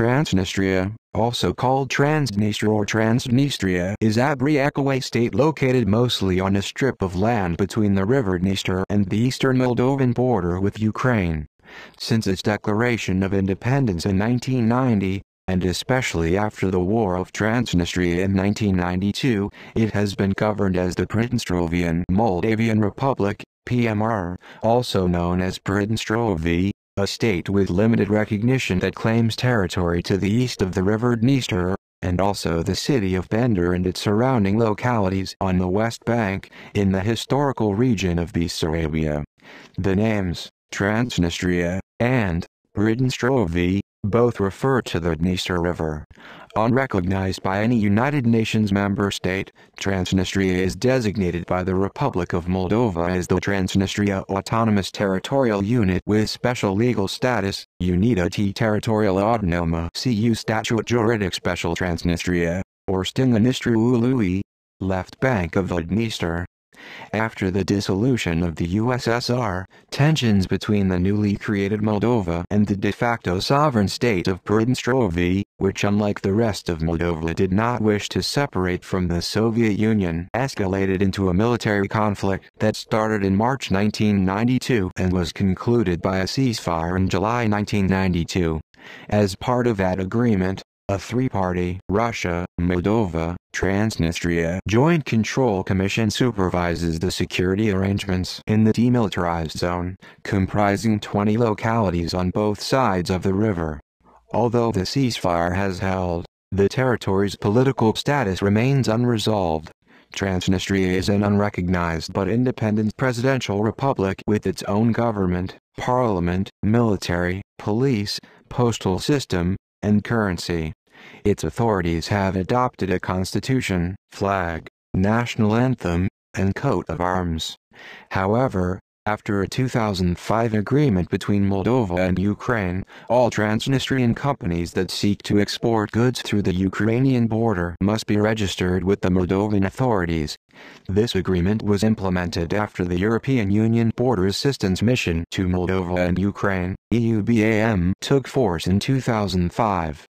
Transnistria, also called Trans-Dniestr or Transdniestria, is a breakaway state located mostly on a strip of land between the river Dniester and the eastern Moldovan border with Ukraine. Since its declaration of independence in 1990, and especially after the War of Transnistria in 1992, it has been governed as the Pridnestrovian Moldavian Republic, PMR, also known as Pridnestrovia, a state with limited recognition that claims territory to the east of the river Dniester, and also the city of Bender and its surrounding localities on the west bank, in the historical region of Bessarabia. The names, Transnistria, and Pridnestrovia, both refer to the Dniester River. Unrecognized by any United Nations member state, Transnistria is designated by the Republic of Moldova as the Transnistria Autonomous Territorial Unit with special legal status, Unități Territorial Autonomă CU Statute Juridic Special Transnistria, or Stânga Nistrului, left bank of the Dniester. After the dissolution of the USSR, tensions between the newly created Moldova and the de facto sovereign state of Pridnestrovia, which unlike the rest of Moldova did not wish to separate from the Soviet Union, escalated into a military conflict that started in March 1992 and was concluded by a ceasefire in July 1992. As part of that agreement, a three-party, Russia, Moldova, Transnistria Joint Control Commission supervises the security arrangements in the demilitarized zone, comprising 20 localities on both sides of the river. Although the ceasefire has held, the territory's political status remains unresolved. Transnistria is an unrecognized but independent presidential republic with its own government, parliament, military, police, postal system, and currency. Its authorities have adopted a constitution, flag, national anthem, and coat of arms. However, after a 2005 agreement between Moldova and Ukraine, all Transnistrian companies that seek to export goods through the Ukrainian border must be registered with the Moldovan authorities. This agreement was implemented after the European Union Border Assistance Mission to Moldova and Ukraine, EUBAM, took force in 2005.